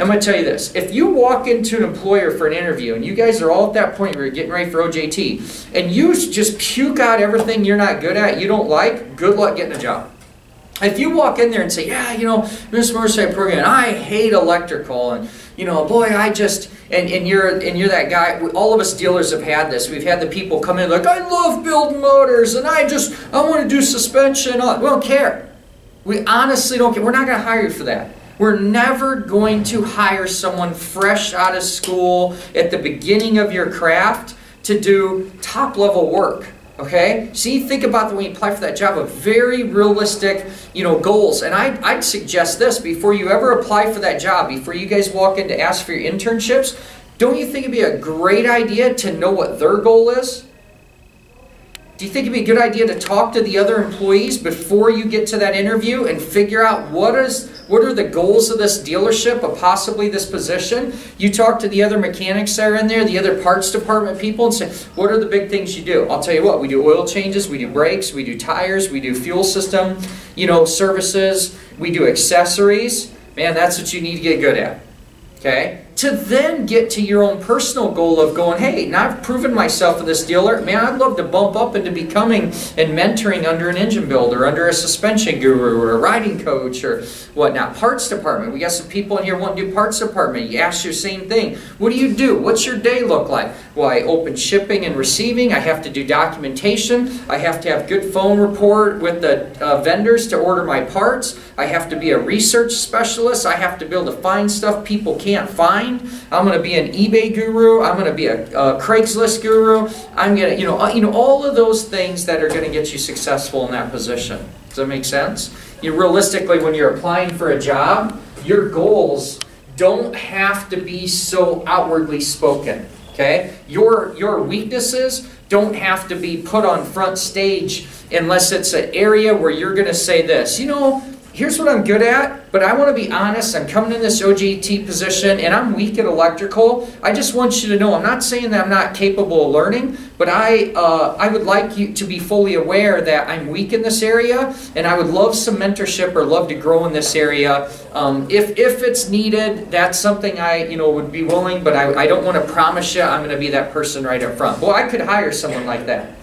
I'm going to tell you this. If you walk into an employer for an interview and you guys are all at that point where you're getting ready for OJT and you just puke out everything you're not good at, you don't like, good luck getting a job. If you walk in there and say, yeah, you know, Miss Motorcycle Program, I hate electrical and, you know, boy, I just, and, and you're and you're that guy, all of us dealers have had this. We've had the people come in like, I love building motors and I just, I want to do suspension. We don't care. We honestly don't care. We're not going to hire you for that. We're never going to hire someone fresh out of school at the beginning of your craft to do top level work. Okay? See, think about when you apply for that job of very realistic, you know, goals. And I'd, I'd suggest this before you ever apply for that job, before you guys walk in to ask for your internships, don't you think it'd be a great idea to know what their goal is? Do you think it'd be a good idea to talk to the other employees before you get to that interview and figure out what is what are the goals of this dealership, or possibly this position? You talk to the other mechanics that are in there, the other parts department people, and say, what are the big things you do? I'll tell you what, we do oil changes, we do brakes, we do tires, we do fuel system, you know, services, we do accessories. Man, that's what you need to get good at. Okay? To then get to your own personal goal of going, hey, now I've proven myself with this dealer. Man, I'd love to bump up into becoming and mentoring under an engine builder, under a suspension guru, or a riding coach, or whatnot. Parts department. We got some people in here wanting to do parts department. You ask your same thing. What do you do? What's your day look like? Well, I open shipping and receiving. I have to do documentation. I have to have good phone report with the uh, vendors to order my parts. I have to be a research specialist. I have to be able to find stuff people can't find. I'm going to be an eBay guru. I'm going to be a, a Craigslist guru. I'm going to, you know, uh, you know, all of those things that are going to get you successful in that position. Does that make sense? You realistically, when you're applying for a job, your goals don't have to be so outwardly spoken. Okay? Your your weaknesses don't have to be put on front stage unless it's an area where you're going to say this. You know, here's what I'm good at, but I want to be honest. I'm coming in this OJT position and I'm weak at electrical. I just want you to know I'm not saying that I'm not capable of learning, but I, uh, I would like you to be fully aware that I'm weak in this area and I would love some mentorship or love to grow in this area. Um, if, if it's needed, that's something I you know would be willing, but I, I don't want to promise you I'm going to be that person right up front. Well, I could hire someone like that.